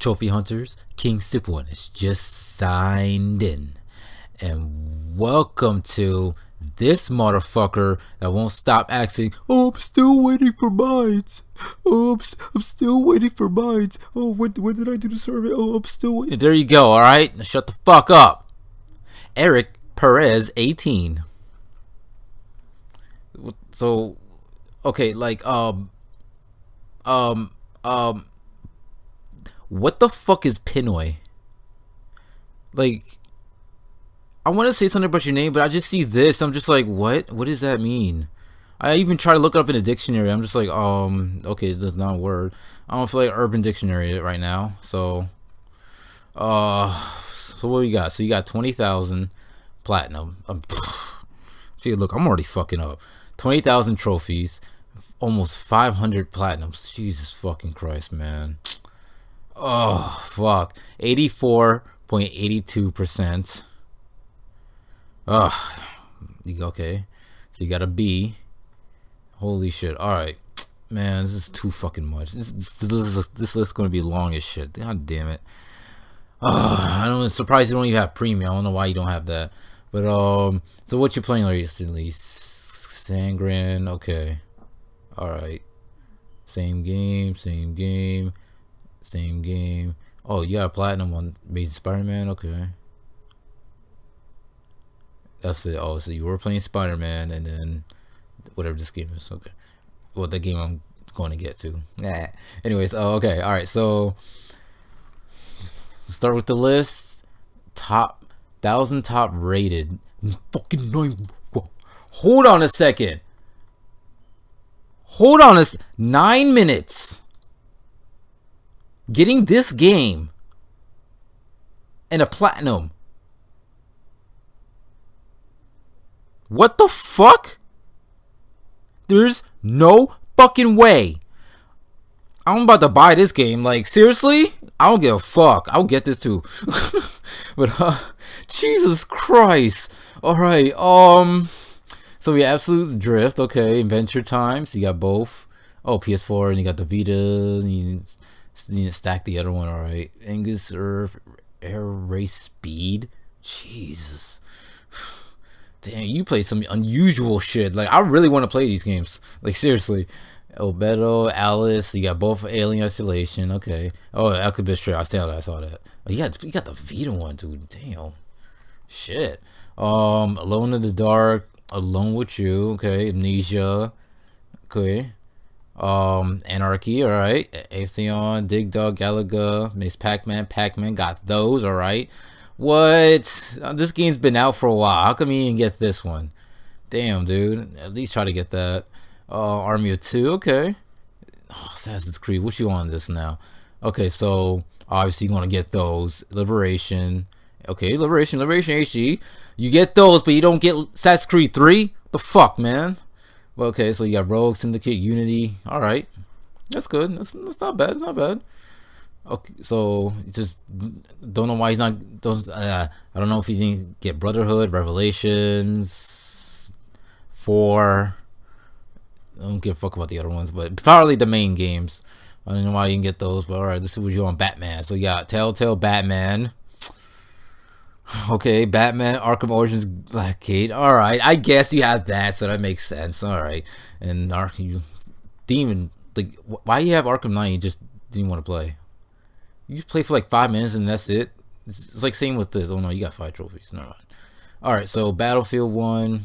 Trophy Hunters, KingSuperOne has just signed in. And welcome to this motherfucker that won't stop asking, Oh, I'm still waiting for mines. Oh, I'm, st- I'm still waiting for mines. Oh, when, when did I do the survey? Oh, I'm still waiting. There you go, alright? Shut the fuck up. Eric Perez, 18. So, okay, like, um, um, um, what the fuck is Pinoy? Like, I want to say something about your name, but I just see this. I'm just like, what? What does that mean? I even try to look it up in a dictionary. I'm just like, um, okay, that's not a word. I don't feel like Urban Dictionary right now. So, uh, so what you got? So you got twenty thousand platinum. Um, see, look, I'm already fucking up. Twenty thousand trophies, almost five hundred platinums. Jesus fucking Christ, man. Oh, fuck. 84.82%. Oh, okay. So you got a B. Holy shit. Alright. Man, this is too fucking much. This, this, this, this list's gonna be long as shit. God damn it. Oh, I don't, I'm surprised you don't even have premium. I don't know why you don't have that. But, um, so what you playing recently? Sangren. Okay. Alright. Same game, same game. Same game. Oh, you got a platinum on Amazing Spider-Man? Okay. That's it. Oh, so you were playing Spider-Man and then whatever this game is. Okay. Well, the game I'm going to get to. Nah. Anyways, oh, okay. All right. So start with the list. Top thousand top rated. Fucking nine. Hold on a second. Hold on a nine minutes getting this game and a platinum. What the fuck? There's no fucking way. I'm about to buy this game. Like, seriously? I don't give a fuck. I'll get this too. but, uh, Jesus Christ. Alright, um. So we have Absolute Drift, okay. Adventure Time. So you got both. Oh, PS4, and you got the Vita. You to stack the other one, alright. Angus Earth Air Race Speed. Jesus. Damn, you play some unusual shit. Like, I really want to play these games. Like, seriously. Albedo, Alice, you got both Alien Isolation. Okay. Oh, Alchemist Trail. I saw that. I saw that. Oh, you got, you got the Vita one, dude. Damn. Shit. Um, Alone in the Dark. Alone with You. Okay. Amnesia. Okay. Um, Anarchy, all right. Atheon, Dig Dug, Galaga, Miss Pac-Man, Pac-Man, got those, all right. What? Uh, this game's been out for a while. How come you didn't get this one? Damn, dude. At least try to get that. Uh, Army of Two, okay. Oh, Assassin's Creed. What you on this now? Okay, so obviously you want to get those. Liberation. Okay, Liberation, Liberation HD. You get those, but you don't get Assassin's Creed 3? The fuck, man? Well, okay, so you got Rogue, Syndicate, Unity. All right, that's good. That's, that's not bad. It's not bad. Okay, so just don't know why he's not. Don't, uh, I don't know if he didn't get Brotherhood, Revelations, four. I don't give a fuck about the other ones, but probably the main games. I don't know why you can get those, but all right, this is what you on Batman. So you got Telltale Batman. Okay, Batman Arkham Origins Blackgate. All right, I guess you have that, so that makes sense. All right, and Arkham Demon. Like, why you have Arkham Knight? You just didn't want to play. You just play for like five minutes and that's it. It's, it's like same with this. Oh no, you got five trophies. No. All right, so Battlefield One,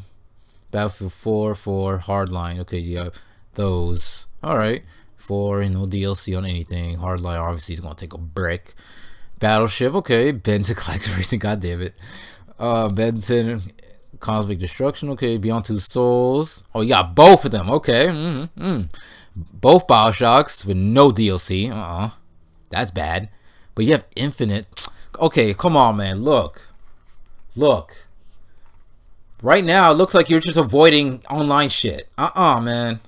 Battlefield Four, Four, Hardline. Okay, you have those. All right, four and no DLC on anything. Hardline obviously is gonna take a break. Battleship, okay. Ben 10 Galactic Racing, god damn it. Uh, Ben 10 Cosmic Destruction, okay. Beyond Two Souls. Oh, got both of them, okay. Mm -hmm, mm. Both Bioshocks with no DLC. Uh-uh. That's bad. But you have Infinite. Okay, come on, man. Look. Look. Right now, it looks like you're just avoiding online shit. Uh-uh, man.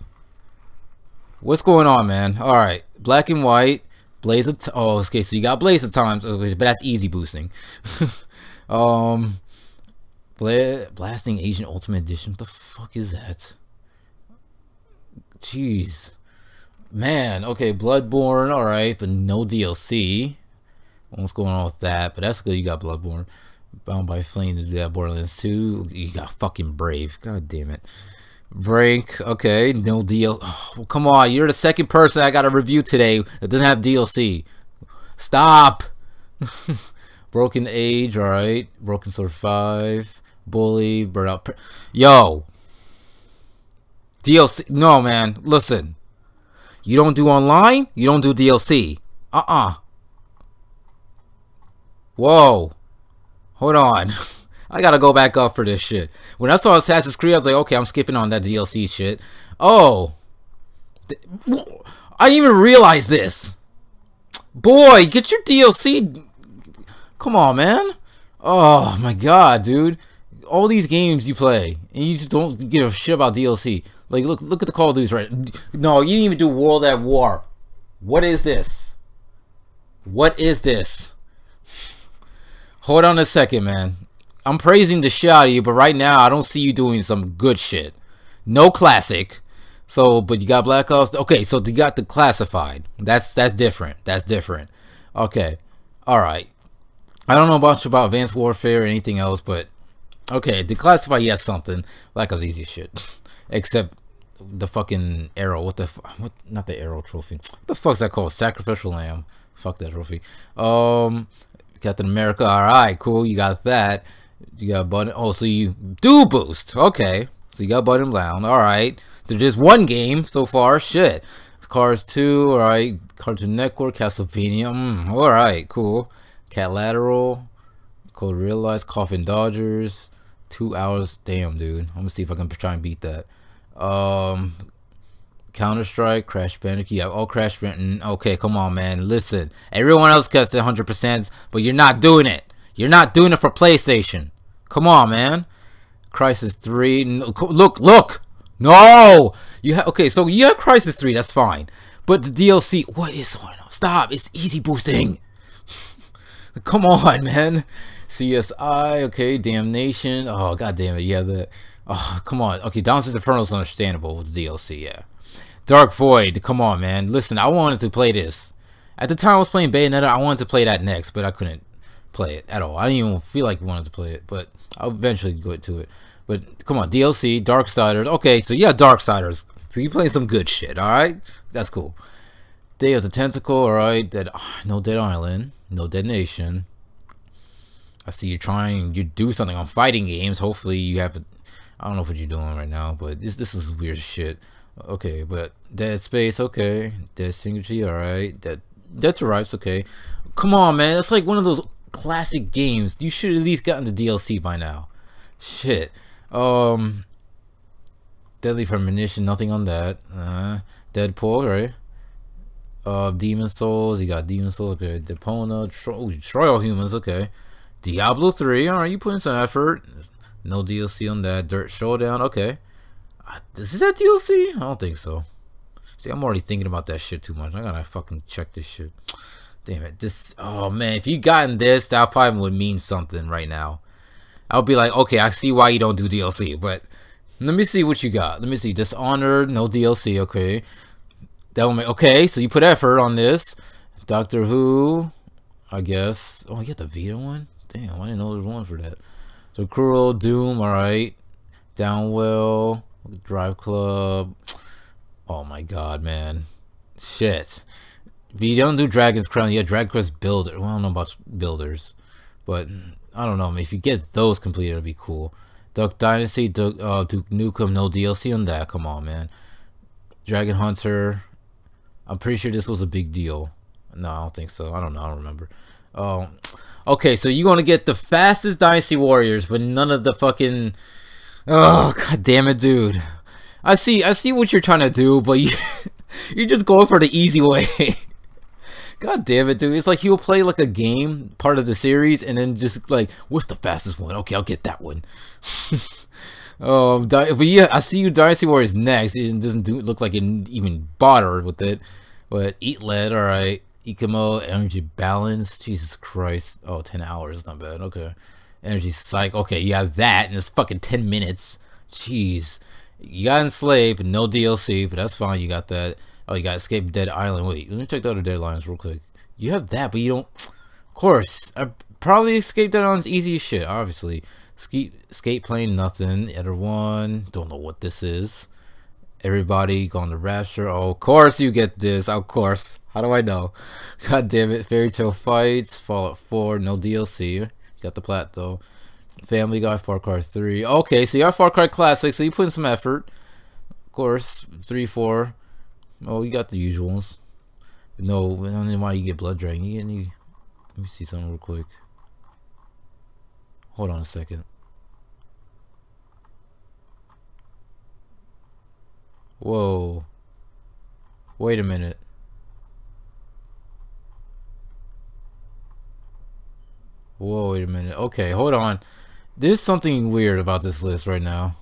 What's going on, man? Alright. Black and white. Blaze of oh okay, so you got Blaze of Times, but that's easy boosting. um, Bla Blasting Agent Ultimate Edition. What the fuck is that? Jeez, man. Okay, Bloodborne. All right, but no DLC. What's going on with that? But that's good. You got Bloodborne. Bound by Flame. You got Borderlands 2. You got fucking Brave. God damn it. Break. Okay. No deal. Oh, come on. You're the second person I got to review today that doesn't have DLC. Stop. Broken Age. All right. Broken Sword 5. Bully. Burnout. Yo. DLC. No, man. Listen. You don't do online. You don't do DLC. Uh-uh. Whoa. Hold on. I gotta go back up for this shit. When I saw Assassin's Creed, I was like, okay, I'm skipping on that DLC shit. Oh. I didn't even realize this. Boy, get your DLC. Come on, man. Oh my god, dude. All these games you play, and you just don't give a shit about DLC. Like, look, look at the Call of Duty, right? No, you didn't even do World at War. What is this? What is this? Hold on a second, man. I'm praising the shit out of you, but right now I don't see you doing some good shit. No classic. So, but you got Black Ops. Okay, so you got the classified. That's that's different. That's different. Okay, all right. I don't know much about Advanced Warfare or anything else, but okay, declassified. Yes, something like Ops easy shit, except the fucking arrow. What the what? Not the arrow trophy. What the fuck's that called? Sacrificial lamb. Fuck that trophy. Um, Captain America. All right, cool. You got that. You got button. Oh, so you do boost. Okay. So you got button down. All right. So just one game so far. Shit. Cars 2. All right. Cartoon Network. Castlevania. Mm, all right. Cool. Cat Lateral. Code Realize. Coffin Dodgers. Two hours. Damn, dude. I'm gonna see if I can try and beat that. Um, Counter Strike, Crash Bandicoot. Yeah, all Crash Bandicoot. Okay, come on, man. Listen, everyone else gets the 100%, but you're not doing it. You're not doing it for PlayStation. Come on, man. Crysis 3. look, look. No. You have okay, so you have Crysis 3, that's fine. But the DLC, what is on? Stop. It's easy boosting. Come on, man. CSI, okay, Damnation. Oh, god damn it. Yeah, the Oh, come on. Okay, Dante's Inferno is understandable with the DLC, yeah. Dark Void, come on, man. Listen, I wanted to play this. At the time I was playing Bayonetta, I wanted to play that next, but I couldn't play it at all. I didn't even feel like I wanted to play it, but I'll eventually go to it. But come on, DLC, Darksiders. Okay, so yeah, Darksiders. So you playing some good shit, alright? That's cool. Day of the Tentacle, alright. Dead no Dead Island. No Dead Nation. I see you're trying you do something on fighting games. Hopefully you have I don't know what you're doing right now, but this this is weird shit. Okay, but Dead Space, okay. Dead Synergy, alright. Dead Dead Survives, okay. Come on, man. It's like one of those classic games. You should at least gotten the DLC by now. Shit. Um Deadly Premonition, nothing on that. Uh Deadpool, right? Uh Demon Souls, you got Demon Souls, okay. Deponia, Tro Destroy All Humans, okay. Diablo 3, alright, you put in some effort. No DLC on that. Dirt Showdown, okay. This is that DLC? I don't think so. See, I'm already thinking about that shit too much. I gotta fucking check this shit. Damn it. This, oh man, if you gotten this, that probably would mean something right now. I'll be like, okay, I see why you don't do DLC, but let me see what you got. Let me see. Dishonored, no DLC, okay. That make, okay, so you put effort on this. Doctor Who, I guess. Oh, you got the Vita one? Damn, I didn't know there was one for that. So Cruel, Doom, alright. Downwell. Drive Club. Oh my god, man. Shit. If you don't do Dragon's Crown, yeah, Dragon Quest Builder. Well, I don't know about builders. But, I don't know. If you get those completed, it'll be cool. Duck Dynasty, Duke, uh, Duke Nukem, no DLC on that. Come on, man. Dragon Hunter. I'm pretty sure this was a big deal. No, I don't think so. I don't know. I don't remember. Um, okay, so you're to get the fastest Dynasty Warriors, but none of the fucking Oh god damn it, dude. I see I see what you're trying to do, but you you're just going for the easy way. god damn it, dude. It's like he'll play like a game, part of the series, and then just like, what's the fastest one? Okay, I'll get that one. oh, but yeah, I see you Dynasty Warriors next. It doesn't do, look like it even bothered with it. But Eat Lead, alright. Ikimo, Energy Balance. Jesus Christ. Oh, 10 hours. Not bad. Okay. Energy Cycle. Okay, you have that, and it's fucking 10 minutes. Jeez. You got Enslaved, no DLC, but that's fine. You got that. Oh, you got Escape Dead Island. Wait, let me check the other deadlines real quick. You have that, but you don't... Of course, I probably escaped that on easy shit. Obviously, skate skate plane nothing. Other one, don't know what this is. Everybody going to Rapture. Oh, of course you get this. Of course. How do I know? God damn it. Fairy Tale Fights. Fallout 4. No DLC. Got the plat though. Family Guy. Far Cry 3. Okay, so you have Far Cry Classic. So you put in some effort. Of course. 3, 4. Oh, you got the usuals. No, I don't know why you get Blood Dragon. You get any... Let me see something real quick. Hold on a second. Whoa. Wait a minute. Whoa, wait a minute. Okay, hold on. There's something weird about this list right now.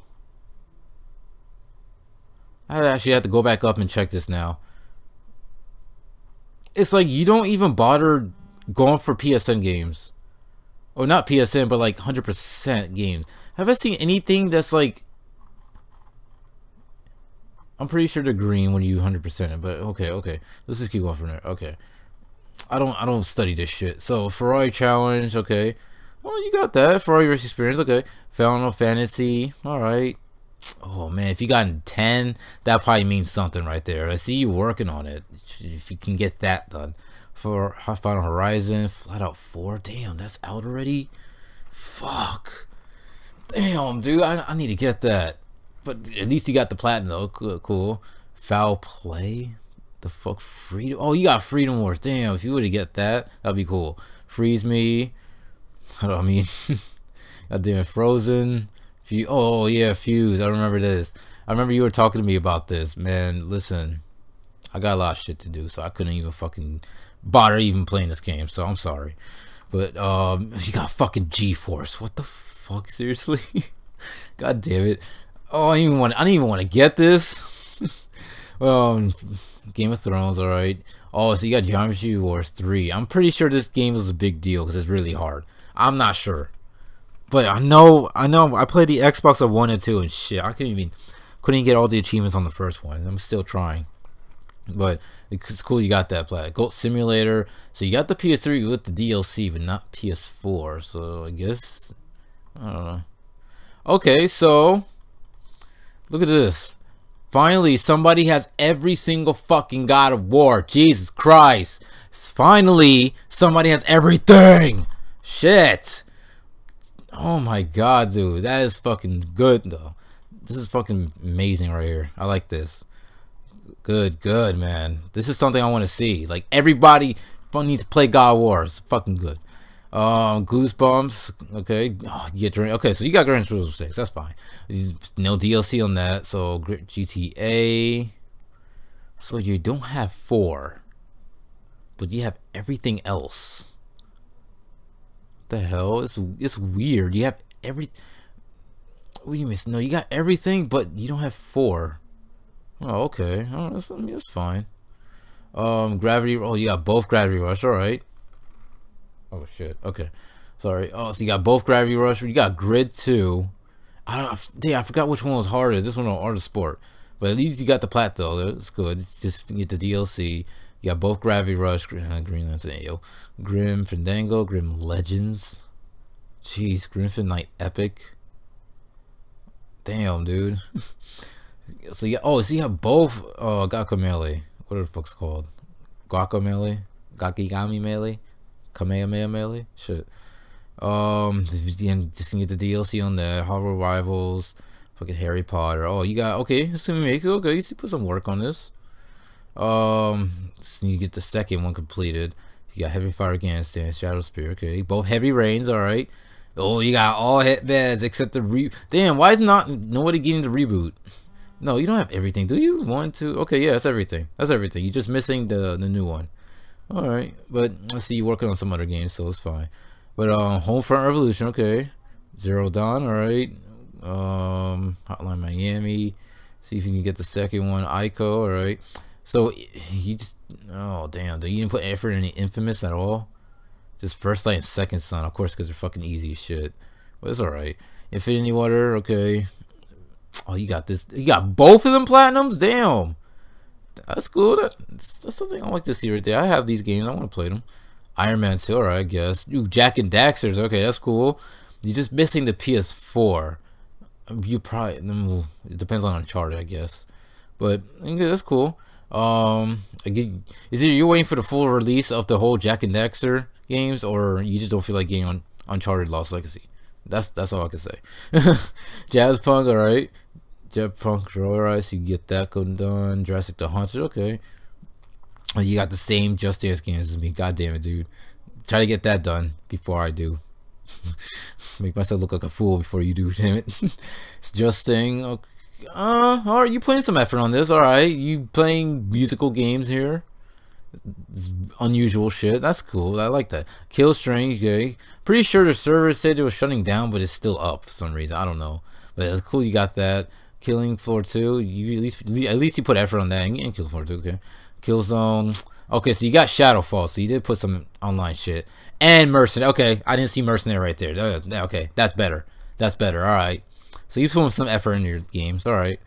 I actually have to go back up and check this now. It's like you don't even bother going for PSN games. Or not PSN, but like 100% games. Have I seen anything that's like I'm pretty sure they're green when you 100% it, but okay, okay. Let's just keep going from there. Okay. I don't I don't study this shit. So Ferrari challenge, okay. Well, you got that. Ferrari race experience, okay. Final Fantasy, all right. Oh man, if you got 10, that probably means something right there. I see you working on it. If you can get that done. For Final Horizon, Flat Out 4, damn, that's out already. Fuck. Damn, dude, I, I need to get that. But at least you got the platinum though. Cool. cool. Foul play. The fuck freedom. Oh, you got freedom wars. Damn. If you were to get that, that'd be cool. Freeze me. I mean, goddamn frozen. Fuse. Oh yeah, fuse. I remember this. I remember you were talking to me about this, man. Listen, I got a lot of shit to do, so I couldn't even fucking bother even playing this game. So I'm sorry, but um, you got fucking G-force. What the fuck? Seriously? God damn it. Oh, I even want. I didn't even want to get this. um, Game of Thrones. All right. Oh, so you got Geometry Wars three. I'm pretty sure this game is a big deal because it's really hard. I'm not sure, but I know. I know. I played the Xbox of one and two and shit. I couldn't even couldn't even get all the achievements on the first one. I'm still trying. But it's cool you got that play. Goat Simulator. So you got the PS3 with the DLC, but not PS4. So I guess I don't know. Okay, so Look at this. Finally, somebody has every single fucking God of War. Jesus Christ. Finally, somebody has everything. Shit. Oh my god, dude. That is fucking good, though. This is fucking amazing right here. I like this. Good, good, man. This is something I want to see. Like, everybody needs to play God of War. It's fucking good. Um, Goosebumps. Okay, oh, you. Okay, so you got Gran Turismo Six. That's fine. No DLC on that. So GTA. So you don't have four, but you have everything else. The hell? It's it's weird. You have every. What do you mean? No, you got everything, but you don't have four. Oh, okay. Oh, that's, I mean, that's fine. Um, Gravity. Oh, you got both Gravity Rush. All right. Oh shit. Okay. Sorry. Oh, so you got both Gravity Rush. You got Grid 2. I don't. Damn, I forgot which one was harder. This one or Autosport. But at least you got the plat though. That's good. Just get the DLC. You got both Gravity Rush, uh, Green Lantern, yo, Grim Fandango, Grim Legends. Jeez, Grim Night Epic. Damn, dude. so yeah. Oh, so you have both. Uh, Guacamelee. What are the fuck's called? Guacamelee. Gakigami Melee. Kamehameha Melee. Shit. Um, just get the DLC on there. Horror Rivals. Fucking Harry Potter. Oh, you got okay. Make it okay. You see, put some work on this. Um, you get the second one completed. You got Heavy Fire Afghanistan, Shadow Spear. Okay, both Heavy Rains. All right. Oh, you got all beds except the re. Damn, why is not nobody getting the reboot? No, you don't have everything, do you? One, two. Okay, yeah, that's everything. That's everything. You're just missing the the new one. All right, but I see you working on some other games, so it's fine. But um, Homefront Revolution, okay. Zero Dawn, all right. Um, Hotline Miami. See if you can get the second one. Ico, all right. So he just, oh damn, do you didn't put effort in any Infamous at all? Just First Light and Second Son, of course, because they're fucking easy as shit. But it's all right. Infinity Water, okay. Oh, you got this. You got both of them platinums. Damn that's cool. That's, that's something I like to see right there. I have these games. I want to play them. Iron Man 2, alright, I guess. Ooh, Jak and Daxter's, okay, that's cool. You're just missing the PS4. You probably, mm, it depends on Uncharted, I guess. But, okay, that's cool. Um, is it you're waiting for the full release of the whole Jak and Daxter games, or you just don't feel like getting on Uncharted Lost Legacy? That's that's all I can say. Jazz Punk, alright. Jazzpunk, alright. So you get that done. Jurassic the Haunted, okay. You got the same Just Dance games as me. God damn it, dude. Try to get that done before I do. Make myself look like a fool before you do, damn it. it's Just Thing. Okay. Uh, alright, you putting some effort on this. Alright, you playing musical games here. It's unusual shit. That's cool. I like that. Kill Strange, okay. Pretty sure the server said it was shutting down, but it's still up for some reason. I don't know. But it's cool you got that. Killing Floor 2. You at least at least you put effort on that and, and Kill Floor 2, okay. Kill Zone. Okay, so you got Shadowfall, so you did put some online shit. And Mercenary. Okay, I didn't see Mercenary right there. Uh, okay, that's better. That's better. Alright. So you put some effort in your games. Alright.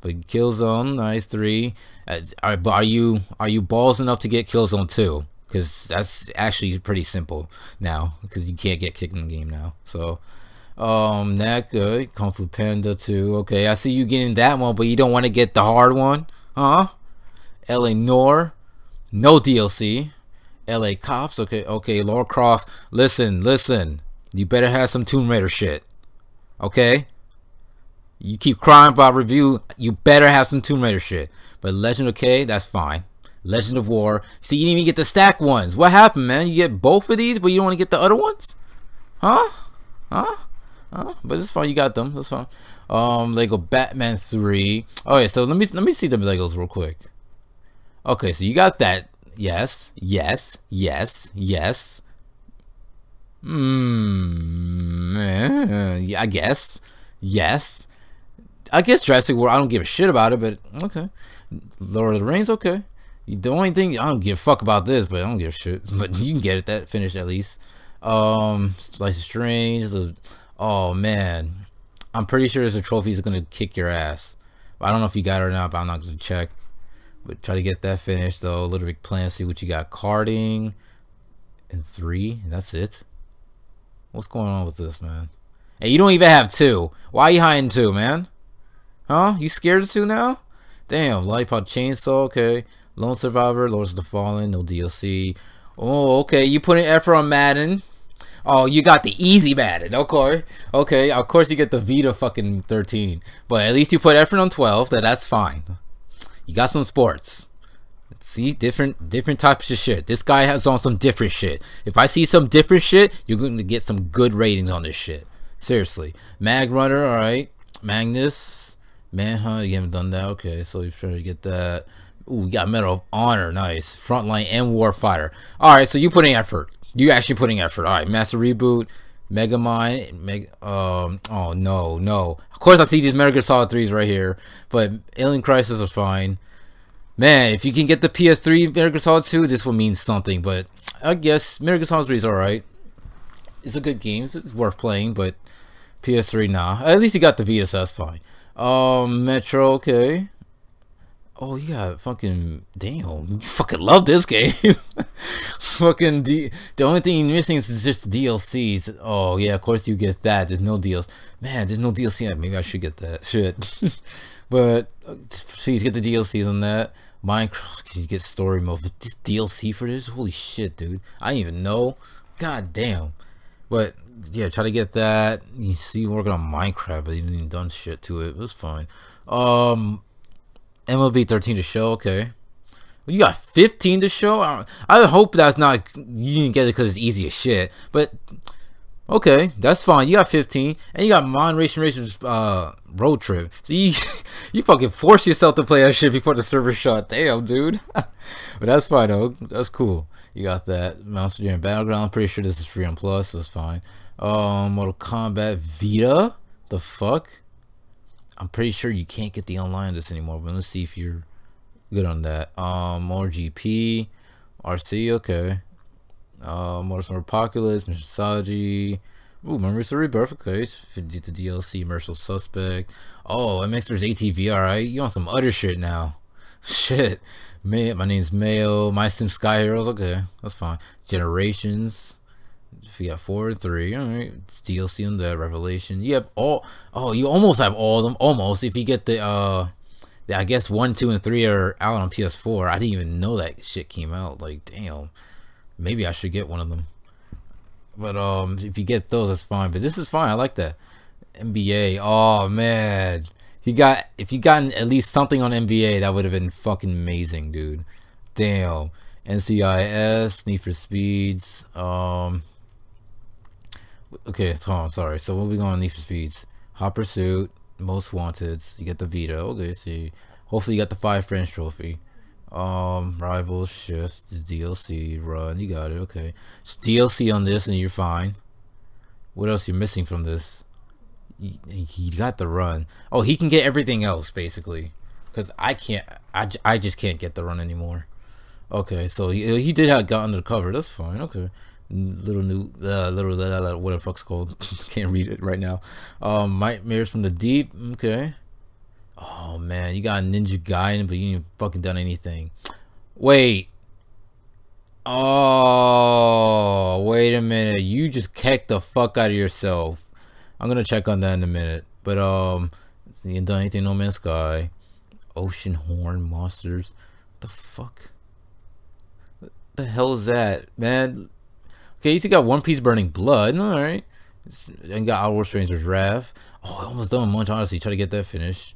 But Killzone, nice three. Uh, are, you are you balls enough to get Killzone two? Because that's actually pretty simple now. Because you can't get kicked in the game now. So, um, that good. Kung Fu Panda two. Okay, I see you getting that one, but you don't want to get the hard one, huh? L.A. Noire, no DLC. L.A. Cops. Okay, okay. Lara Croft, listen, listen. You better have some Tomb Raider shit. Okay. You keep crying about review, you better have some Tomb Raider shit. But Legend of K, that's fine. Legend of War. See, you didn't even get the stack ones. What happened, man? You get both of these, but you don't want to get the other ones? Huh? Huh? Huh? But it's fine. You got them. That's fine. Um, Lego Batman 3. Okay, so let me let me see the Legos real quick. Okay, so you got that. Yes, yes, yes, yes. Hmm. Yeah, I guess. Yes. I guess Jurassic World, I don't give a shit about it, but okay. Lord of the Rings, okay. The only thing I don't give a fuck about this, but I don't give a shit. But you can get it that finished at least. Um, Life is Strange. oh man, I'm pretty sure there's a trophy that's gonna kick your ass. I don't know if you got it or not, but I'm not gonna check. But try to get that finished though. Little Big Plan. See what you got. Karting and three. That's it. What's going on with this, man? Hey, you don't even have two. Why are you hiding two, man? Huh? You scared two now? Damn, Lollipop Chainsaw, okay. Lone Survivor, Lords of the Fallen, no DLC. Oh, okay, you put an effort on Madden. Oh, you got the easy Madden, okay. Okay, of course you get the Vita fucking 13. But at least you put effort on 12, that that's fine. You got some sports. See, different different types of shit. This guy has on some different shit. If I see some different shit, you're going to get some good ratings on this shit. Seriously. Mag Runner, alright. Magnus, Manhunt, you haven't done that. Okay, so you're trying to get that. Ooh, got Medal of Honor. Nice. Frontline and Warfighter. Alright, so you putting effort. You actually putting effort. Alright, Master Reboot. Megamind. Meg um oh no, no. Of course I see these Metal Gear Solid 3s right here. But Alien Crisis is fine. Man, if you can get the PS3 Metal Gear Solid 2, this will mean something. But I guess Metal Gear Solid 3 is alright. It's a good game. It's worth playing, but PS3, nah. At least you got the Vita, so that's fine. Um, Metro, okay. Oh, yeah, fucking damn! You fucking love this game. fucking D the only thing you're missing is just DLCs. Oh yeah, of course you get that. There's no deals. Man, there's no DLC. Maybe I should get that shit. but please get the DLCs on that. Minecraft, you get story mode. This DLC for this, holy shit, dude! I didn't even know. God damn. But yeah, try to get that. You see, working on Minecraft, but you didn't even done shit to it. It was fine. Um, MLB 13 to show. Okay, well, you got 15 to show. I, I hope that's not you didn't get it because it's easy as shit. But okay, that's fine. You got 15, and you got Mon Racing Racers uh road trip. So you you fucking force yourself to play that shit before the server shut. Damn, dude. but that's fine though. That's cool. You got that Monster Jam Battleground. I'm pretty sure this is free on Plus, so it's fine. Um, Mortal Kombat Vita. The fuck? I'm pretty sure you can't get the online this anymore, but let's see if you're good on that. Um, more GP, RC, okay. Uh, MotorStorm Apocalypse, Mythology. Ooh, Memories of Rebirth, okay. Did the DLC, Merciful Suspect. Oh, MX vs ATV, alright. You want some other shit now. Shit. May my name's Mayo. My Sim Sky Heroes. Okay, that's fine. Generations. If you got four or three, all right. It's DLC on the Revelation. You have all. Oh, you almost have all of them. Almost. If you get the uh, the, I guess one, two, and three are out on PS4. I didn't even know that shit came out. Like, damn. Maybe I should get one of them. But um, if you get those, that's fine. But this is fine. I like that. NBA. Oh man, you got if you gotten at least something on NBA, that would have been fucking amazing, dude. Damn. NCIS, Need for Speeds. Um. Okay, so I'm sorry. So moving on, Need for Speeds, Hot Pursuit, Most Wanted. You get the Vita. Okay, see. Hopefully you got the Five Friends Trophy. Um, Rival Shift, DLC Run. You got it. Okay, it's DLC on this, and you're fine. What else you missing from this? He, he got the run. Oh, he can get everything else basically, because I can't. I, I just can't get the run anymore. Okay, so he he did have got under the cover. That's fine. Okay, little new uh, little uh, what the fuck's called. can't read it right now. Um, Nightmares from the Deep. Okay. Oh man, you got Ninja Gaiden, but you ain't fucking done anything. Wait. Oh, wait a minute. You just kecked the fuck out of yourself. I'm gonna check on that in a minute. But um, you ain't done anything. No Man's Sky, ocean horn Monsters. What the fuck? The hell is that, man? Okay, still got One Piece Burning Blood. All right. And got Oddworld Strangers Wrath. Oh, I almost done Munch Odyssey. Try to get that finished.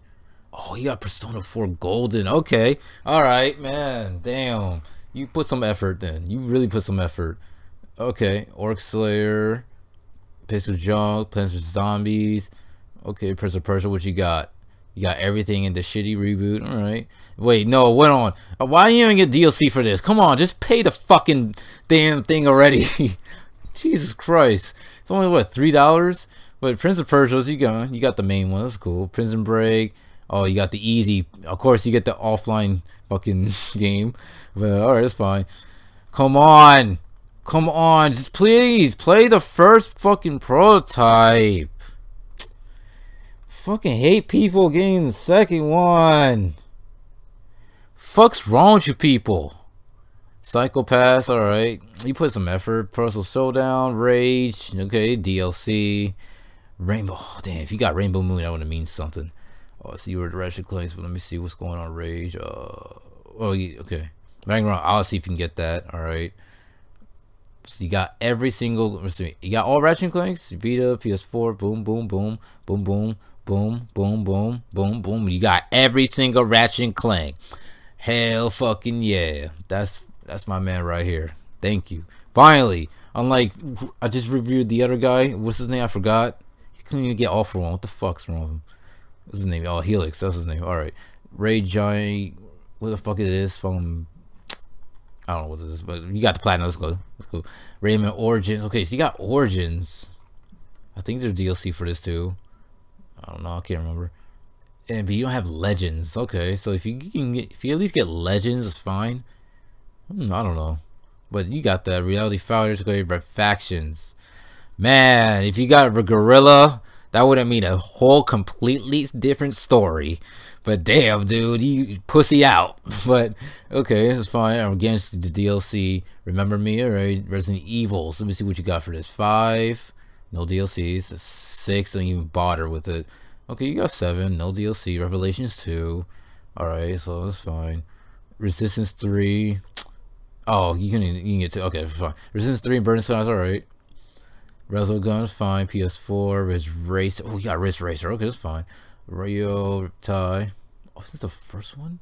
Oh, you got Persona 4 Golden. Okay. All right, man. Damn. You put some effort then. You really put some effort. Okay. Orc Slayer. Pixel Junk. Plants vs. Zombies. Okay. Prince of Persia. What you got? You got everything in the shitty reboot. All right. Wait, no. What on? Uh, why you even get DLC for this? Come on. Just pay the fucking damn thing already. Jesus Christ. It's only, what, $3? But Prince of Persia, you got, you got the main one. That's cool. Prison Break. Oh, you got the easy. Of course, you get the offline fucking game. But alright, that's fine. Come on. Come on. Just please play the first fucking prototype. Fucking hate people getting the second one. Fuck's wrong with you people? Psycho-Pass, alright. You put some effort. Personal Showdown, Rage, okay, DLC. Rainbow. Oh, damn, if you got Rainbow Moon, that would have mean something. Oh, I see you were direction claims, but let me see what's going on. Rage. Uh, oh, yeah, okay. Ragnarok. I'll see if you can get that. All right. So you got every single. You got all Ratchet Clanks, Vita, PS4. Boom, boom, boom, boom, boom, boom, boom, boom, boom, boom. You got every single Ratchet and Clank. Hell, fucking yeah. That's that's my man right here. Thank you. Finally, unlike I just reviewed the other guy. What's his name? I forgot. He couldn't even get off one. What the fuck's wrong with him? What's his name? Oh, Helix. That's his name. All right. Ray Gigant. What the fuck it is from? I don't know what it is, but you got the platinum. Let's go. Let's go. Rayman Origins. Okay, so you got Origins. I think there's DLC for this too. I don't know. I can't remember. And but you don't have Legends. Okay, so if you can get, if you at least get Legends, it's fine. Hmm, I don't know, but you got that Reality Fighters. Okay, Factions. Man, if you got a Gorilla that would have mean a whole completely different story. But damn, dude, you pussy out. But okay, it's fine. I'm against the DLC. Remember me, alright? Resident Evil. So let me see what you got for this. Five, no DLCs. Six, don't even bother with it. Okay, you got seven, no DLC. Revelations two. Alright, so that's fine. Resistance three. Oh, you can you can get to okay, fine. Resistance three and Burning Skies, alright. Resogun's fine. PS4, Ridge Racer. Oh, got Ridge Racer. Okay, that's fine. Rio Tie. Oh, is this the first one?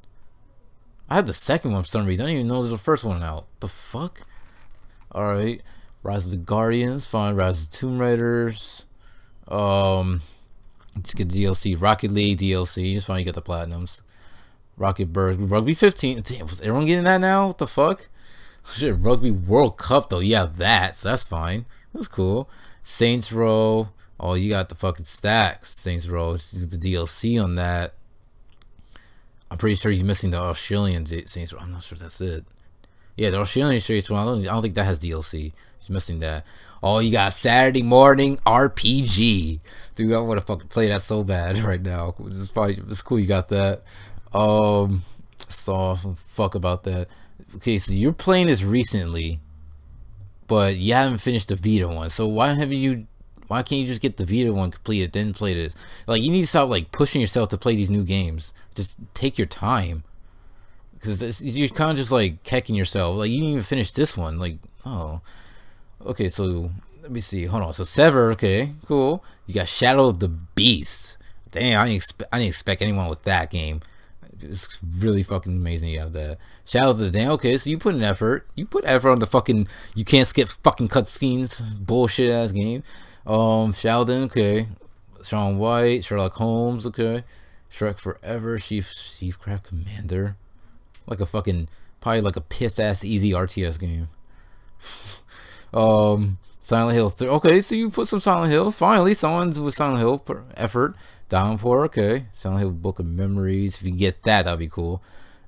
I had the second one for some reason. I didn't even know there's a first one out. The fuck? Alright. Rise of the Guardians. Fine. Rise of the Tomb Raiders. Um, let's get DLC. Rocket League DLC. It's fine. You get the Platinums. Rocket Bird. Rugby 15. Damn, was everyone getting that now? What the fuck? Shit, Rugby World Cup, though. Yeah, that. So that's fine. That's cool. Saints Row. Oh, you got the fucking stacks. Saints Row. The DLC on that. I'm pretty sure he's missing the Australian Saints Row. I'm not sure that's it. Yeah, the Australian Saints Row. I don't, I don't think that has DLC. He's missing that. Oh, you got Saturday morning RPG. Dude, I want to fucking play that so bad right now. It's probably it's cool you got that. Um, So fuck about that. Okay, so you're playing this recently, but you haven't finished the Vita one. So why haven't you? Why can't you just get the Vita one completed then play this? Like you need to stop like pushing yourself to play these new games. Just take your time, because you're kind of just like kecking yourself. Like you didn't even finish this one. Like oh, okay. So let me see. Hold on. So Sever. Okay, cool. You got Shadow of the Beast. Damn, I didn't, expect I didn't expect anyone with that game. It's really fucking amazing you have that. Shadow of the Damn. Okay, so you put an effort. You put effort on the fucking. You can't skip fucking cutscenes. Bullshit ass game. Um, Sheldon. Okay. Shaun White. Sherlock Holmes. Okay. Shrek Forever. Chief Chief Crack Commander. Like a fucking probably like a pissed ass easy RTS game. um, Silent Hill 3. Okay, so you put some Silent Hill. Finally, someone's with Silent Hill effort. Downpour, okay. Silent Hill Book of Memories. If you get that, that'd be cool.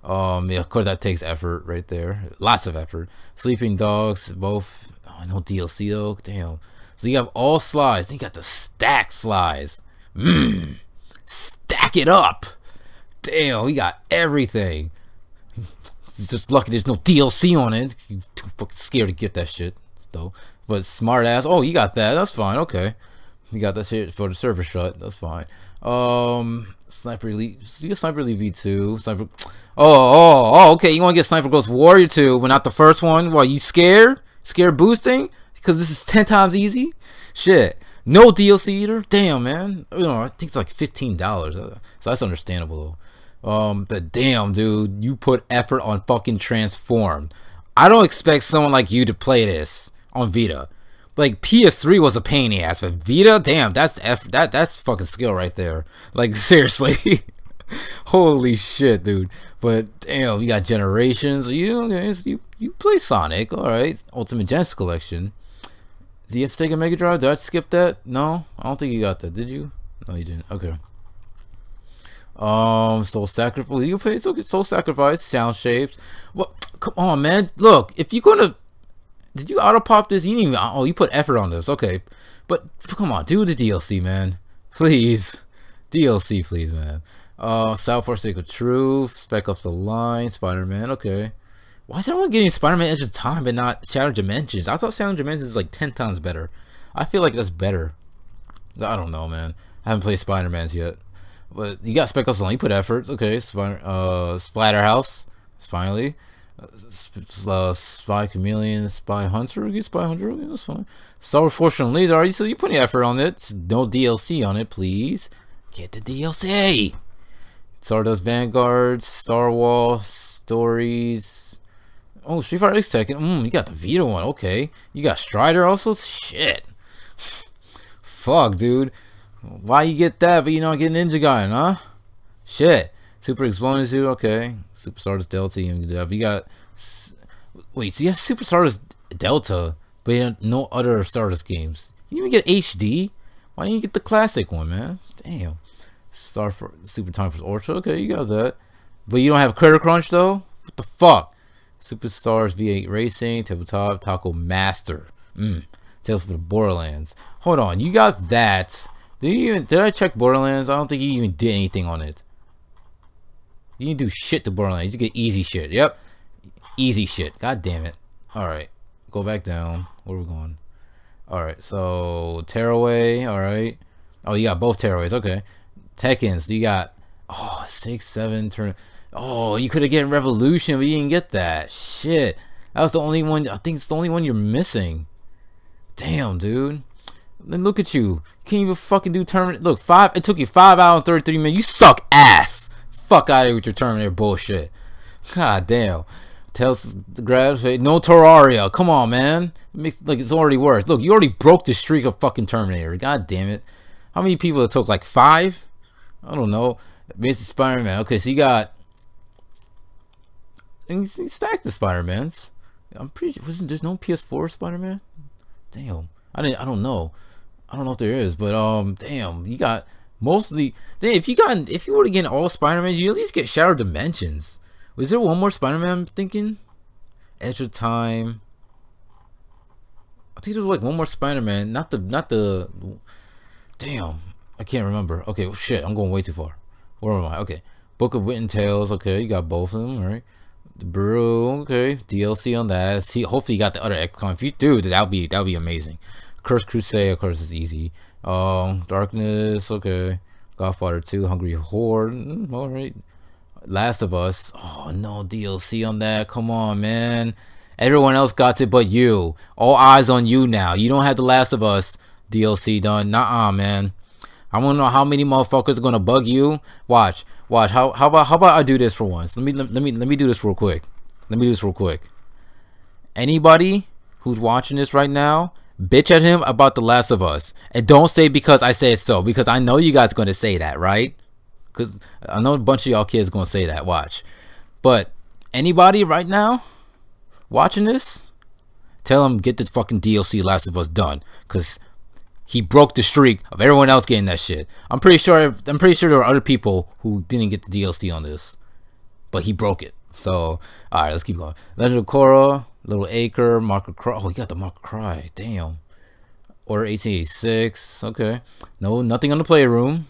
Um, yeah, of course, that takes effort right there. Lots of effort. Sleeping Dogs, both. Oh, no DLC though. Damn. So you have all slides. You got the stack slides. Mmm. Stack it up. Damn, we got everything. Just lucky there's no DLC on it. You too fucking scared to get that shit though. But smart ass. Oh, you got that. That's fine. Okay. You got that shit for the server shut. That's fine. Um, Sniper Elite. You get Sniper Elite V2. Sniper. Oh, oh, oh. Okay, you want to get Sniper Ghost Warrior 2, but not the first one. Why you scared? Scared boosting? Because this is ten times easy. Shit. No DLC either. Damn, man. You know, I think it's like fifteen dollars. Uh, so that's understandable. Um, but damn, dude, you put effort on fucking Transform. I don't expect someone like you to play this on Vita. Like PS3 was a pain in the ass, but Vita, damn, that's F that that's fucking skill right there. Like seriously. Holy shit, dude. But damn, you got generations. You you you play Sonic, alright. Ultimate Genesis Collection. Do you have Sega Mega Drive? Did I skip that? No? I don't think you got that, did you? No, you didn't. Okay. Um, Soul Sacrifice. You play Soul Sacrifice, Sound Shapes. What? Come on, man. Look, if you're gonna did you auto pop this? You didn't even, oh, you put effort on this. Okay. But come on, do the DLC, man. Please. DLC, please, man. Uh, South Force Sacred Truth, Spec Ops The Line, Spider-Man, okay. Why is everyone getting Spider-Man Edge of Time but not Shattered Dimensions? I thought Shattered Dimensions is like 10 times better. I feel like that's better. I don't know, man. I haven't played Spider-Man's yet. But you got Spec Ops Line, you put efforts, okay. Spider, uh, Splatterhouse, finally uh, Spy Chameleon, Spy Hunter, get Spy Hunter, okay, that's fine. Star Wars Force Unleashed, alright, so you putting effort on it. No DLC on it, please. Get the DLC! Stardust Vanguard, Star Wars, Stories. Oh, Street Fighter X Tekken. Mm, you got the Vita one, okay. You got Strider also? Shit. Fuck, dude. Why you get that, but you don't get Ninja Gaiden, huh? Shit. Super Explosive, okay. Super Stardust Delta, and you got. Wait, so you have Super Stardust Delta, but you have no other Stardust games. You even get HD? Why didn't you get the classic one, man? Damn. Star for Super Time for Ultra, okay, you got that. But you don't have Credit Crunch though? What the fuck? Superstars V8 Racing, Tabletop, Taco Master. Mmm. Tales for the Borderlands. Hold on, you got that. Did you even did I check Borderlands? I don't think you even did anything on it. You do shit to Borderlands. You get easy shit. Yep. Easy shit. God damn it. Alright. Go back down. Where are we going? Alright, so Tearaway, alright. Oh, you got both Tearaways, okay. Tekken, so you got oh six, seven turn Oh, you could have gotten Revolution, but you didn't get that. Shit. That was the only one I think it's the only one you're missing. Damn, dude. Then look at you. You can't even fucking do tournament. Look, five it took you five hours and 33 minutes. You suck ass fuck out of here with your Terminator bullshit. God damn. Tells the grabs no Terraria. Come on, man. It makes like it's already worse. Look, you already broke the streak of fucking Terminator. God damn it. How many people it took? Like five? I don't know. Basic Spider-Man. Okay, so you got. And you stacked the Spider-Mans. I'm pretty sure wasn't there's no PS4 Spider-Man? Damn. I didn't I don't know. I don't know if there is, but um damn, you got Mostly, if you got if you were to get all Spider-Man, you at least get Shattered Dimensions. Was there one more Spider-Man I'm thinking? Edge of Time. I think there was like one more Spider-Man, not the not the. Damn, I can't remember. Okay, well, shit, I'm going way too far. Where am I? Okay, Book of Wit and Tales. Okay, you got both of them, right? The Brew. Okay, DLC on that. See, hopefully you got the other XCOM. If you do, that would be that would be amazing. Curse Crusade, of course, is easy. Um, Darkness. Okay. Godfather 2, Hungry Horde. Mm, all right. Last of Us. Oh no, DLC on that. Come on, man. Everyone else got it but you. All eyes on you now. You don't have the Last of Us DLC done. Nah, man. I want to know how many motherfuckers are gonna bug you. Watch, watch. How how about how about I do this for once? Let me let me let me do this real quick. Let me do this real quick. Anybody who's watching this right now, bitch at him about The Last of Us, and don't say because I said so, because I know you guys are gonna say that, right? Because I know a bunch of y'all kids gonna say that. Watch, but anybody right now watching this, tell him get the fucking DLC Last of Us done, cause he broke the streak of everyone else getting that shit. I'm pretty sure. I'm pretty sure there are other people who didn't get the DLC on this, but he broke it. So, all right, let's keep going. Legend of Korra, Little Acre, Mark of Kri. Oh, you got the Mark of Kri. Damn. Order 1886. Okay. No, nothing on the playroom.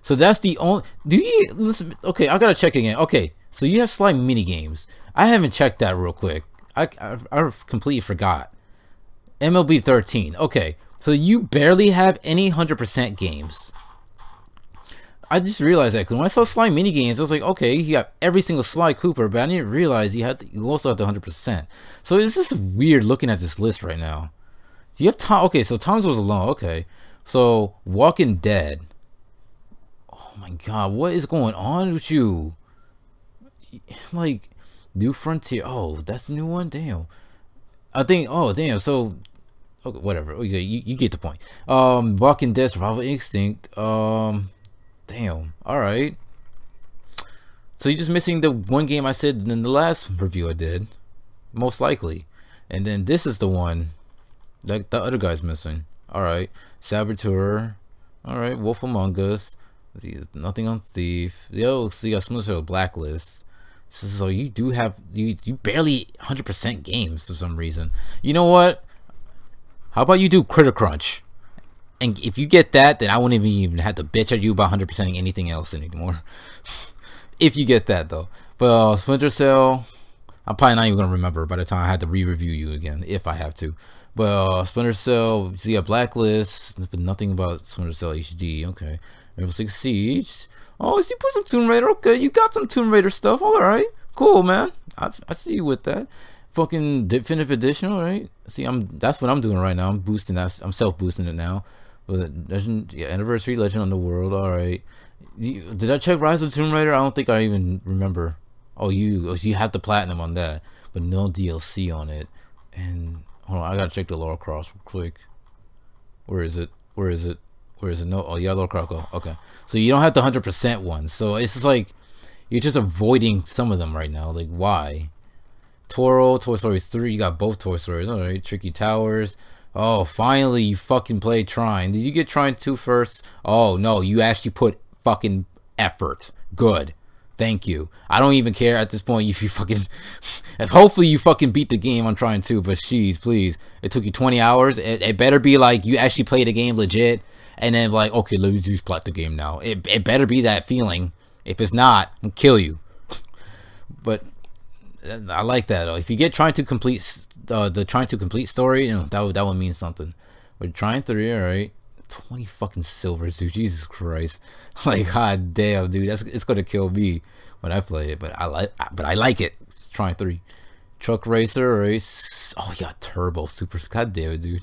So that's the only. Do you listen? Okay, I gotta check again. Okay, so you have Sly mini games. I haven't checked that real quick. I I, I completely forgot. MLB 13. Okay, so you barely have any 100% games. I just realized that because when I saw Sly mini games, I was like, okay, you got every single Sly Cooper, but I didn't realize you had to, you also had the 100%. So it's just weird looking at this list right now. Do you have Tom? Okay, so Tom's was alone. Okay, so Walking Dead. Oh my God, what is going on with you? Like, New Frontier. Oh, that's the new one. Damn. I think. Oh, damn. So okay, whatever. Okay, you, you get the point. Um, Walking Dead, Survival Instinct. Um, damn. All right. So you're just missing the one game I said in the last review I did, most likely, and then this is the one that the other guy's missing. All right, Saboteur. All right, Wolf Among Us. Nothing on Thief. Yo, so you got Smooth Blacklist. So, so you do have you you barely 100% games for some reason. You know what? How about you do Critter Crunch? And if you get that, then I wouldn't even have to bitch at you about 100%ing anything else anymore. if you get that, though. But uh, Splinter Cell, I'm probably not even going to remember by the time I had to re-review you again, if I have to. But uh, Splinter Cell, see a Blacklist, but nothing about Splinter Cell HD. Okay. Rainbow Six Siege. Oh, so you put some Tomb Raider. Okay, you got some Tomb Raider stuff. All right. Cool, man. I, I see you with that fucking definitive edition, all right? See, I'm that's what I'm doing right now. I'm boosting that. I'm self boosting it now. But legend, yeah, anniversary legend Underworld. All right. You, did I check Rise of Tomb Raider? I don't think I even remember. Oh, you, oh, you have the platinum on that, but no DLC on it. And hold on, I gotta check the Lara Croft real quick. Where is it? Where is it? Where is it? No, oh yeah, Lara Croft. Oh, okay, so you don't have the hundred percent one. So it's just like you're just avoiding some of them right now. Like why? Toro, Toy Story 3, you got both Toy Stories. Alright, Tricky Towers. Oh, finally you fucking played Trine. Did you get Trine 2 first? Oh, no, you actually put fucking effort. Good. Thank you. I don't even care at this point if you fucking. hopefully you fucking beat the game on Trine 2, but jeez, please. It took you 20 hours. It, it better be like you actually played the game legit, and then like, okay, let me just plot the game now. It, it better be that feeling. If it's not, I'll kill you. but uh, I like that. If you get Trine 2 Complete uh, the Trine 2 Complete Story, you know, that would that would mean something. But Trine three, all right. 20 fucking silvers, dude. Jesus Christ. Like, god damn, dude. That's it's gonna kill me when I play it. But I like but I like it. Trine three. Truck racer race. Oh yeah, turbo super god damn it, dude.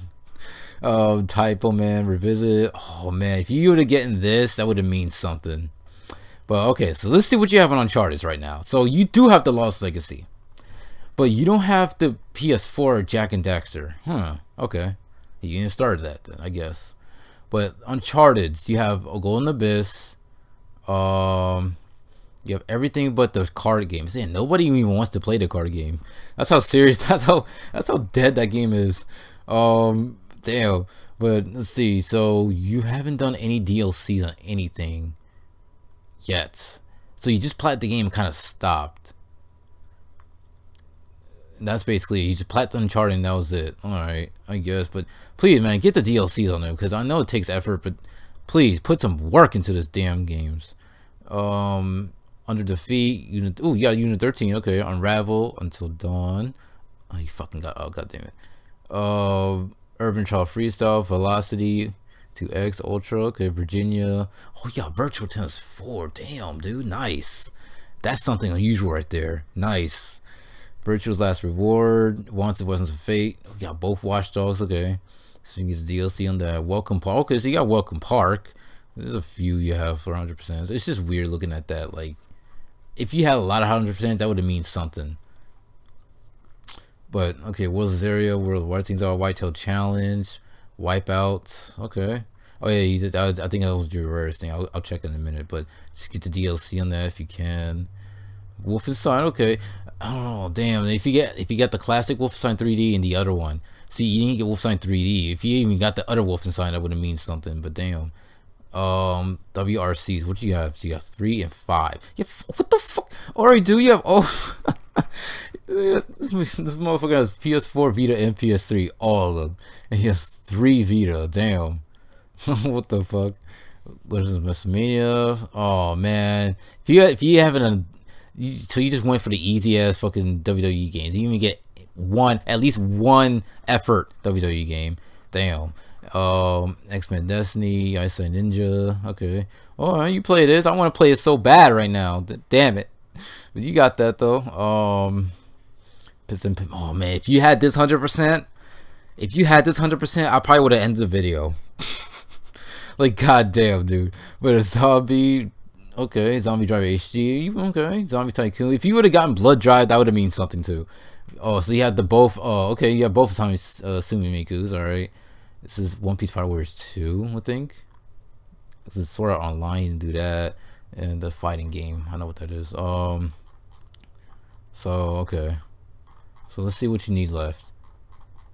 Um Typoman, revisit. Oh man, if you would have gotten this, that would have mean something. But okay, so let's see what you have on Uncharted right now. So you do have the Lost Legacy. But you don't have the PS4 Jak and Daxter. Huh. Okay. You didn't start that then, I guess. But Uncharted, you have a Golden Abyss. Um you have everything but the card games. And nobody even wants to play the card game. That's how serious that's how that's how dead that game is. Um damn. But let's see. So you haven't done any DLCs on anything yet. So you just played the game and kind of stopped. That's basically you just played the Uncharted that was it. Alright, I guess. But please, man, get the DLCs on them because I know it takes effort, but please put some work into this damn games. Um, Under defeat, unit. Oh, yeah, unit 13. Okay, unravel until dawn. Oh, you fucking got. Oh, god damn it. Uh, Urban Trial freestyle velocity to X Ultra. Okay, Virginia. Oh yeah, virtual tennis four. Damn, dude, nice. That's something unusual right there. Nice. Virtue's Last Reward. Wanted of Fate. We got both Watchdogs. Okay, so you get the DLC on that. Welcome Park. Okay, so you got Welcome Park. There's a few you have for 100%. It's just weird looking at that. Like, if you had a lot of 100%, that would have mean something. But, okay, what's this area where the white things are? Whitetail Challenge, Wipeouts. Okay. Oh, yeah, I, I think that was your rarest thing. I'll, I'll check in a minute. But just get the DLC on that if you can. Wolfenstein, okay. Know, damn. If you get if you get the classic Wolfenstein 3D and the other one, see, you didn't get Wolfenstein 3D. If you even got the other Wolfenstein, that would have mean something. But damn, um WRCs. What do you have? You got three and five. Yeah, what the fuck? Alright, do you have? Oh, this motherfucker has PS4, Vita, and PS3, all of them, and he has three Vita. Damn, what the fuck? Legends of WrestleMania. Oh man, if you if you haven't you, so you just went for the easy ass fucking WWE games. You even get one, at least one effort WWE game. Damn. Um, X-Men Destiny, Ice Ninja. Okay. Oh, you play this. I want to play it so bad right now. Damn it. But you got that though. Um, oh man, if you had this 100%, if you had this 100%, I probably would have ended the video. like, goddamn, dude. But a zombie, okay, zombie driver HD, okay, zombie tycoon. If you would have gotten blood drive, that would have mean something too. Oh, so you had the both. Oh, okay, you have both zombie uh, Sumikus. All right. This is One Piece Pirate Warriors 2, I think. This is sort of online, do that. And the fighting game, I know what that is. Um, So, okay. So let's see what you need left.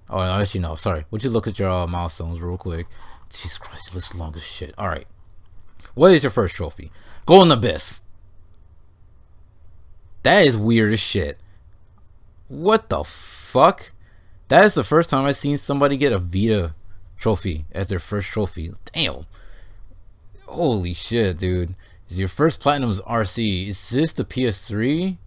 Oh, actually, no, sorry. Would you look at your uh, milestones real quick? Jesus Christ, this is long as shit. Alright. What is your first trophy? Golden Abyss. That is weird as shit. What the fuck? That is the first time I've seen somebody get a Vita trophy as their first trophy. Damn. Holy shit, dude. Is your first platinum's RC. Is this the PS3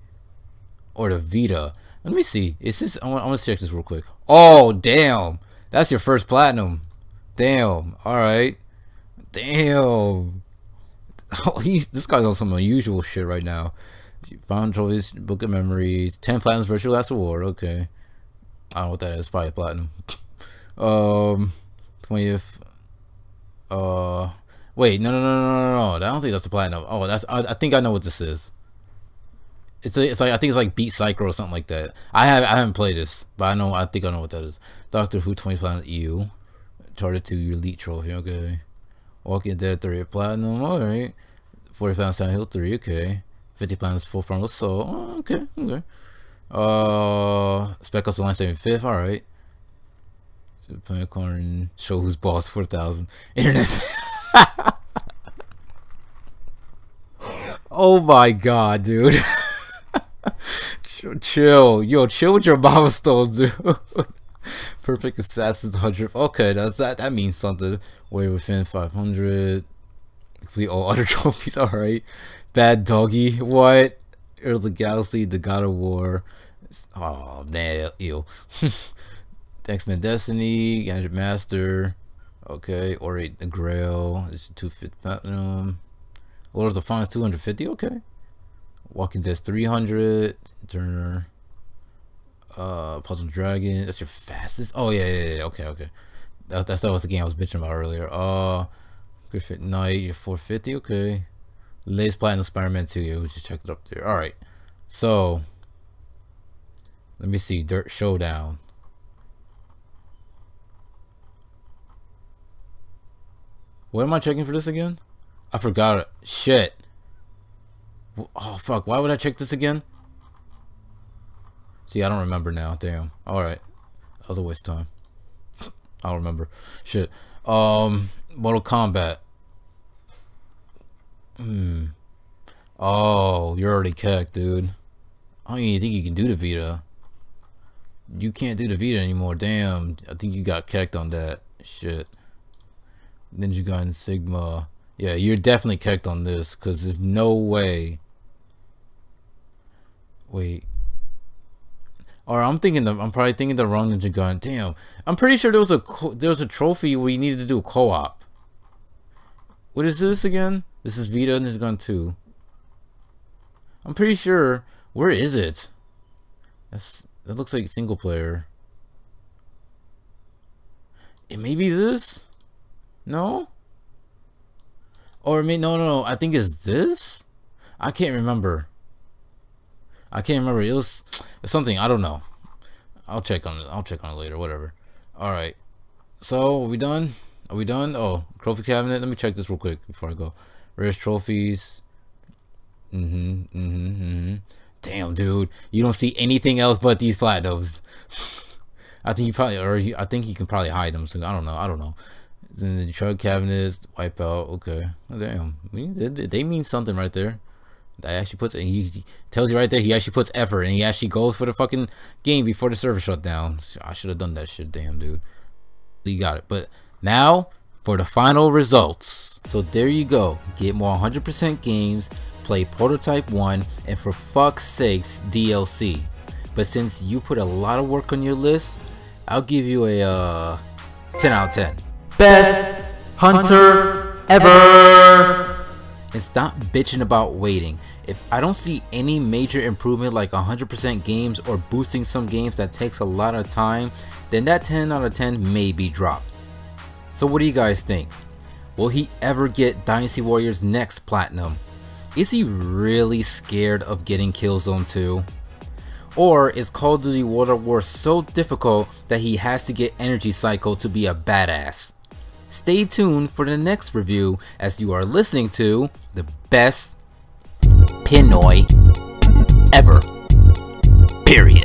or the Vita? Let me see. Is this I want, to check this real quick. Oh, damn. That's your first platinum. Damn. All right. Damn. Oh, he's this guy's on some unusual shit right now. Found trophies, book of memories, 10 platinums Virtue's Last Reward. Okay. I don't know what that is. Probably platinum. Um 20th. Uh, wait, no, no, no, no, no, no. I don't think that's the platinum. Oh, that's. I, I think I know what this is. It's a, it's like I think it's like Beat Psycho or something like that. I have I haven't played this, but I know I think I know what that is. Doctor Who 20 Planet EU, charted to Elite Trophy. Okay, Walking Dead 3 Platinum. All right, 40 Planet Silent Hill 3. Okay, 50 Planets Full Frontal Assault. Oh, okay, okay. Uh, Spec Ops the Line 75th. All right. Unicorn show who's boss 4000 internet oh my god dude chill yo chill with your milestones dude perfect assassin's 100 okay that's that that means something. Way within 500 complete all other trophies all right bad doggy what? Early galaxy the god of war. Oh man ew. X-Men Destiny, Gadget Master, okay, Orate the Grail, it's 250 Platinum, Lord of the Fallen 250, okay. Walking Dead 300, Turner, uh, Puzzle Dragon, that's your fastest, oh yeah, yeah, yeah, okay, okay. That, that's, that was the game I was bitching about earlier. Uh, Griffith Knight, you're 450, okay. Latest Platinum Spider-Man 2, yeah, we just checked it up there. Alright, so, let me see, Dirt Showdown. What am I checking for this again? I forgot it. Shit. Oh, fuck. Why would I check this again? See, I don't remember now. Damn. Alright. That was a waste of time. I don't remember. Shit. Um, Mortal Kombat. Hmm. Oh, you're already kecked, dude. I don't even think you can do the Vita. You can't do the Vita anymore. Damn. I think you got kecked on that. Shit. Ninja Gaiden Sigma. Yeah, you're definitely kicked on this because there's no way Wait. Or I'm thinking the I'm probably thinking the wrong ninja gun. Damn, I'm pretty sure there was a there was a trophy where you needed to do a co-op. What is this again? This is Vita Ninja Gun 2. I'm pretty sure. Where is it? That's that looks like single player. It may be this. No. Or I mean, no, no, no. I think it's this. I can't remember. I can't remember. It was something. I don't know. I'll check on it. I'll check on it later. Whatever. All right. So are we done? Are we done? Oh, trophy cabinet. Let me check this real quick before I go. Where's trophies? Mm-hmm. Mm-hmm. Mm-hmm. Damn, dude. You don't see anything else but these platinums. I think you probably, or I think you can probably hide them. So I don't know. I don't know. In the truck cabinets, wipeout. Okay. Oh, damn. They, they mean something right there that actually puts and he tells you right there he actually puts effort and he actually goes for the fucking game before the server shut down. I should have done that shit, damn dude. You got it. But now for the final results. So there you go. Get more 100% games, play Prototype 1, and for fuck's sakes, DLC. But since you put a lot of work on your list, I'll give you a uh, 10 out of 10. Best hunter ever! And stop bitching about waiting. If I don't see any major improvement like 100% games or boosting some games that takes a lot of time, then that 10 out of 10 may be dropped. So what do you guys think? Will he ever get Dynasty Warriors next platinum? Is he really scared of getting Killzone 2? Or is Call of Duty World at War so difficult that he has to get Energy Cycle to be a badass? Stay tuned for the next review as you are listening to the best Pinoy ever. Period.